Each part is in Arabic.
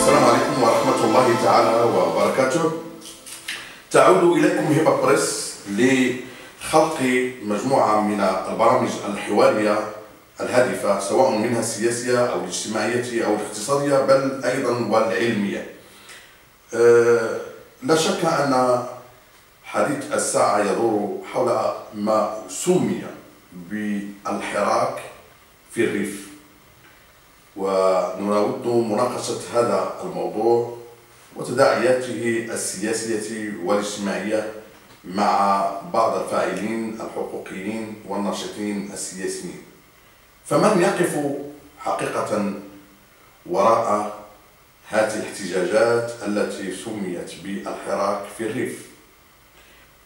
السلام عليكم ورحمة الله تعالى وبركاته. تعود إليكم هبة بريس لخلق مجموعة من البرامج الحوارية الهادفة سواء منها السياسية أو الاجتماعية أو الاقتصادية بل أيضا والعلمية. أه، لا شك أن حديث الساعة يدور حول ما سمي بالحراك في الريف. ونراود مناقشة هذا الموضوع وتداعياته السياسية والاجتماعية مع بعض الفاعلين الحقوقيين والناشطين السياسيين. فمن يقف حقيقة وراء هذه الاحتجاجات التي سميت بالحراك في الريف؟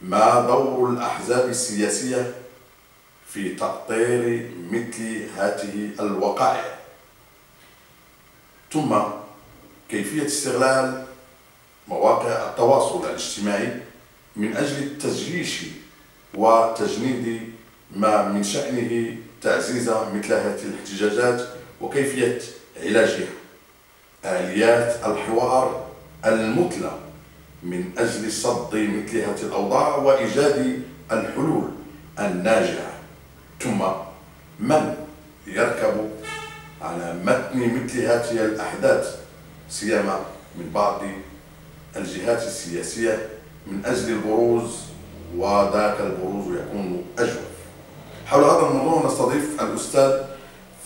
ما دور الأحزاب السياسية في تأطير مثل هذه الوقائع؟ ثم كيفية استغلال مواقع التواصل الاجتماعي من أجل التجييش وتجنيد ما من شأنه تعزيز مثل هذه الاحتجاجات وكيفية علاجها. آليات الحوار المثلى من أجل صد مثل هذه الأوضاع وإيجاد الحلول الناجعة ثم من يركب على متن مثل هذه الأحداث سيما من بعض الجهات السياسية من أجل البروز وذاك البروز يكون أجوف. حول هذا الموضوع نستضيف الأستاذ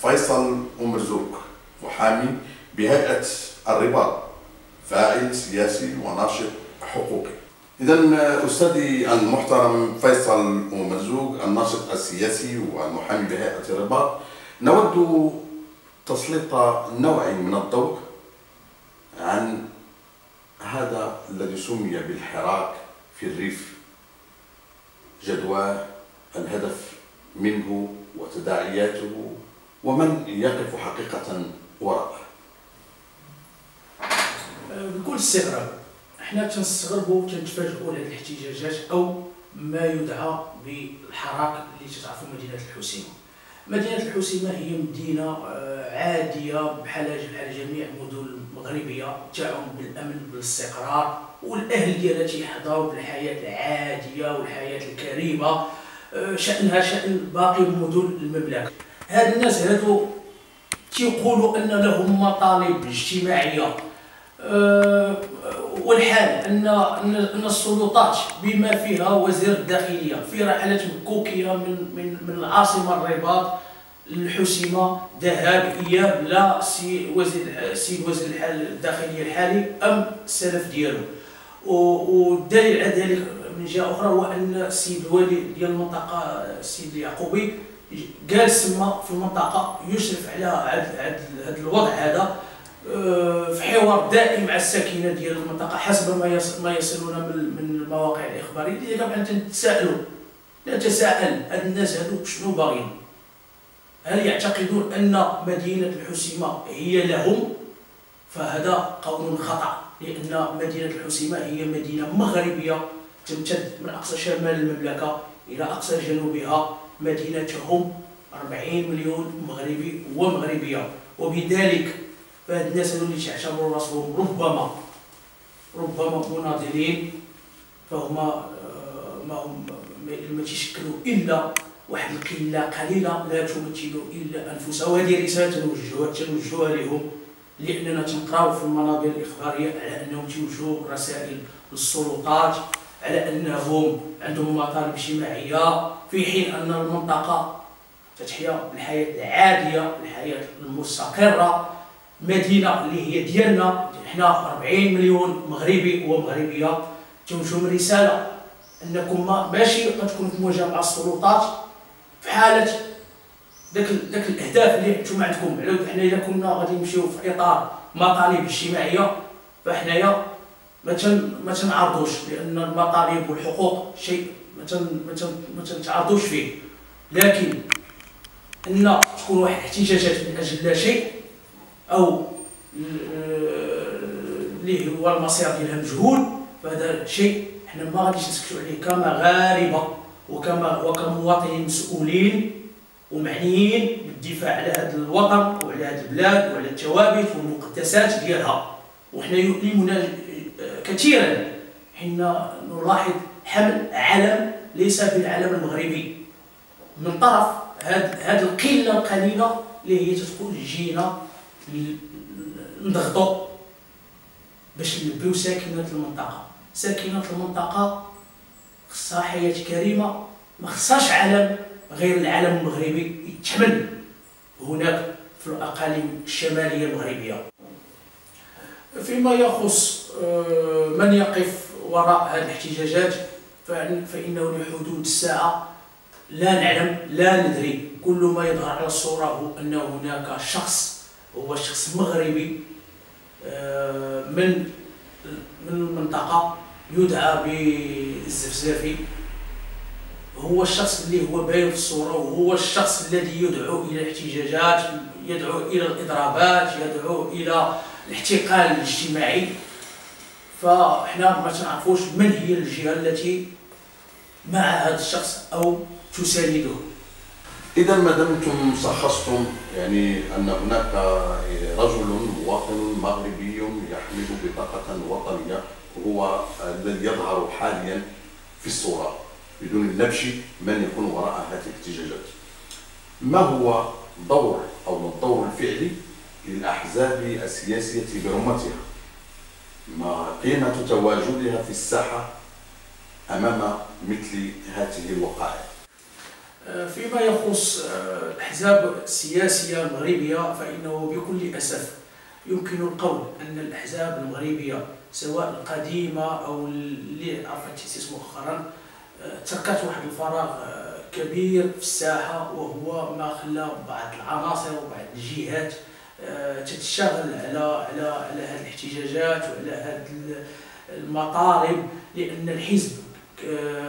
فيصل أمرزوق محامي بهيئة الرباط فاعل سياسي وناشط حقوقي. إذا أستاذي المحترم فيصل أمرزوق الناشط السياسي والمحامي بهيئة الرباط نود تسليط نوع من الضوء عن هذا الذي سمي بالحراك في الريف. جدواه الهدف منه وتداعياته ومن يقف حقيقة وراءه. بكل استغراب إحنا تنستغربوا تنتفاجئوا على الاحتجاجات أو ما يدعى بالحراك اللي تتعرفوا مدينة الحسيمه مدينة الحسيمه هي مدينة آه، عادية بحال بحال جميع المدن المغربية تعم بالأمن بالاستقرار والأهل ديالها تيحظوا بالحياة العادية والحياة الكريمة آه، شأنها شأن باقي مدن المملكة. هاد الناس هادو تيقولوا ان لهم مطالب اجتماعية. آه، والحال ان ان السلطات بما فيها وزير الداخلية في رحلات مكوكية من من من العاصمة الرباط للحسيمه ذهاب إياب لا سي وزير السيد وزير الداخلية الحالي أم السلف ديالو. والدليل على ذلك من جهة أخرى هو أن السيد الوالي ديال المنطقة السيد اليعقوبي جالس تما في المنطقة يشرف على هذا الوضع هذا. في حوار دائم مع الساكنة ديال المنطقة حسب ما ما يصلنا من المواقع الإخبارية. اللي طبعا تنتسائلوا نتساءل هاد الناس هادو شنو باغيين؟ هل يعتقدون أن مدينة الحسيمة هي لهم؟ فهذا قول خطأ لأن مدينة الحسيمة هي مدينة مغربية تمتد من أقصى شمال المملكة إلى أقصى جنوبها. مدينتهم 40 مليون مغربي ومغربية وبذلك فهاد الناس هذو اللي تعتبروا راسهم ربما ربما مناضلين فهما آه، ما هم ما تيشكلوا إلا واحد القلة قليلة لا تمثل إلا انفسها وهذه رسالة تنوجهوها تنوجهوها لهم لأننا تنقراو في المنابر الإخبارية على أنهم تيوجهوا رسائل للسلطات على أنهم عندهم مطالب اجتماعية في حين أن المنطقة تتحيا بالحياة العادية الحياة المستقرة. مدينة اللي هي ديالنا. حنا 40 مليون مغربي ومغربية. تمشوا رسالة أنكم ما ماشي غتكونوا في مواجهه مع السلطات في حالة داك داك الأهداف اللي نتوما عندكم. حنا اذا كنا غادي نمشيو في إطار مطالب اجتماعية. فحنايا ما تن ما تنعرضوش لأن المطالب والحقوق شيء ما تن ما تن ما تنتعرضوش فيه. لكن إن تكون واحد الاحتجاجات من أجل لا شيء أو اللي هو المصير ديالها مجهول فهذا شيء حنا ما غاديش نسكتوا عليه كمغاربه وكما وكمواطنين مسؤولين ومعنيين بالدفاع على هذا الوطن وعلى هذه البلاد وعلى الثوابت والمقدسات ديالها. وحنا يؤلمنا كثيرا حين نلاحظ حمل علم ليس بالعلم المغربي. من طرف هذه القلة القليلة اللي هي تقول جينا نضغطوا باش نلبيو ساكنه المنطقة. ساكنه المنطقة خصها حياه كريمة ما خصهاش علم غير العلم المغربي يتحمل. هناك في الأقاليم الشمالية المغربية. فيما يخص آه، من يقف وراء هذه الاحتجاجات فإنه لحدود الساعة لا نعلم لا ندري. كل ما يظهر على الصورة هو أن هناك شخص هو شخص مغربي آه، من من المنطقة يدعى بالزفزافي. هو الشخص اللي هو باين في الصورة وهو الشخص الذي يدعو إلى الاحتجاجات يدعو إلى الإضرابات يدعو إلى الاحتقال الاجتماعي. فإحنا ما تعرفوش من هي الجهة التي مع هذا الشخص أو تسانده. إذا ما دمتم شخصتم يعني أن هناك رجل مواطن مغربي يحمل بطاقة وطنية هو الذي يظهر حاليا في الصورة بدون النبش من يكون وراء هذه الاحتجاجات. ما هو دور أو الدور الفعلي للأحزاب السياسية برمتها؟ ما قيمة تواجدها في الساحة أمام مثل هذه الوقائع؟ فيما يخص آه، الاحزاب السياسيه المغربية فإنه بكل أسف يمكن القول أن الأحزاب المغربية سواء القديمة أو اللي عرفت التاسيس مؤخرا آه، تركت واحد الفراغ كبير في الساحة وهو ما خلى بعض العناصر وبعض الجهات تتشغل على على على هذه الاحتجاجات وعلى هذه المطالب لأن الحزب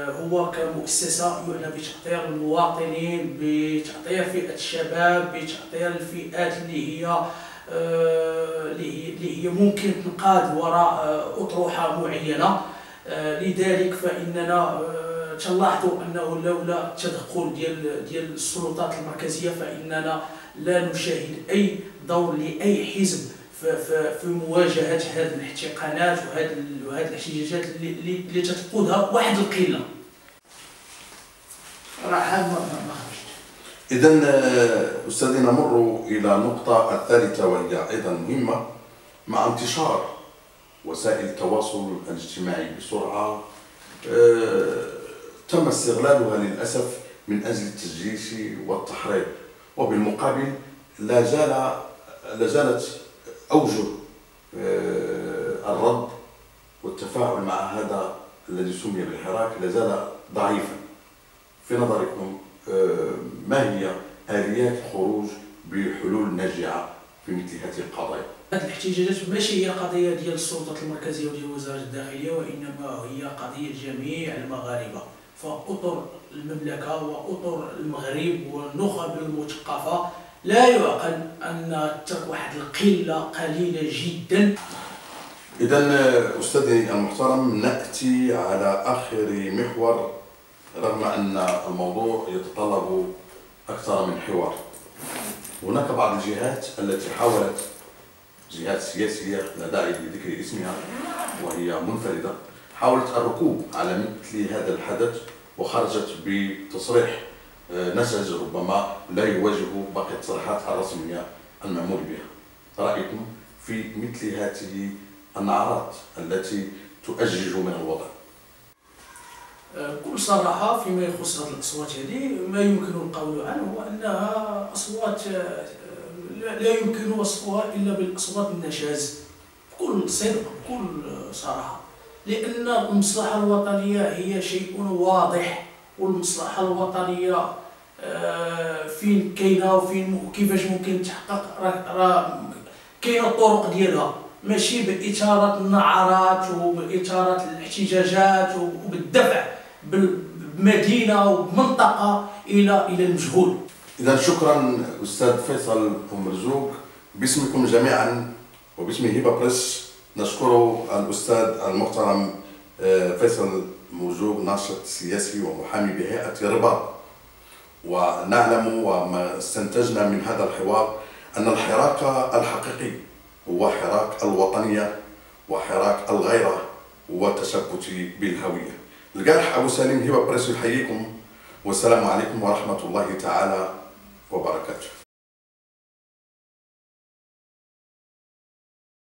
هو كمؤسسة يعنى بتأطير المواطنين بتأطير فئة الشباب بتأطير الفئات اللي هي اللي هي ممكن تنقاد وراء أطروحة معينة. لذلك فإننا تلاحظوا أنه لولا التدخل ديال ديال السلطات المركزية فإننا لا نشاهد أي دور لأي حزب في مواجهة هذه الاحتقانات وهذه وهذه الاحتجاجات اللي اللي تتقودها واحد القلة. راه ما اذا أستاذي نمر إلى النقطة الثالثة وهي أيضا مهمة. مع انتشار وسائل التواصل الاجتماعي بسرعة آه، تم استغلالها للأسف من أجل التجريس والتحريض. وبالمقابل لا زال لا زالت أوجه آه، الرد والتفاعل مع هذا الذي سمي بالحراك لازال ضعيفا في نظركم آه، ما هي آليات الخروج بحلول ناجعة في مثل هذه القضايا؟ هذه الاحتجاجات ماشي هي قضية ديال السلطات المركزية وديال وزارة الداخلية وإنما هي قضية جميع المغاربة فأطر المملكة وأطر المغرب والنخب المثقفة لا يعقل أن تترك واحد القلة قليلة جدا. اذا أستاذي المحترم نأتي على آخر محور رغم أن الموضوع يتطلب أكثر من حوار. هناك بعض الجهات التي حاولت جهات سياسية لا داعي لذكر اسمها وهي منفردة حاولت الركوب على مثل هذا الحدث وخرجت بتصريح. نسج ربما لا يواجه باقي التصريحات الرسميه المعمول بها. رأيكم في مثل هذه النعرات التي تؤجج من الوضع؟ آه، بكل صراحة فيما يخص هذه الأصوات هذه ما يمكن القول عنه هو أنها أصوات آه، لا يمكن وصفها إلا بالأصوات النشاز. بكل صدق بكل صراحة. لأن المصلحة الوطنية هي شيء واضح. والمصلحة الوطنية آه، فين كاينة وفين كيفاش ممكن تحقق؟ راه كاينة الطرق ديالها. ماشي بإثارة النعرات وبإثارة الاحتجاجات وبالدفع بمدينة وبمنطقة إلى إلى المجهول. إذا شكرا أستاذ فيصل مرزوق باسمكم جميعا وباسم هبه بريس نشكر الأستاذ المحترم آه، فيصل موجود ناشط سياسي ومحامي بهيئة الرباط ونعلم وما استنتجنا من هذا الحوار أن الحراك الحقيقي هو حراك الوطنية وحراك الغيرة والتشبت بالهوية. القارح أبو سليم هبة بريس يحييكم والسلام عليكم ورحمة الله تعالى وبركاته.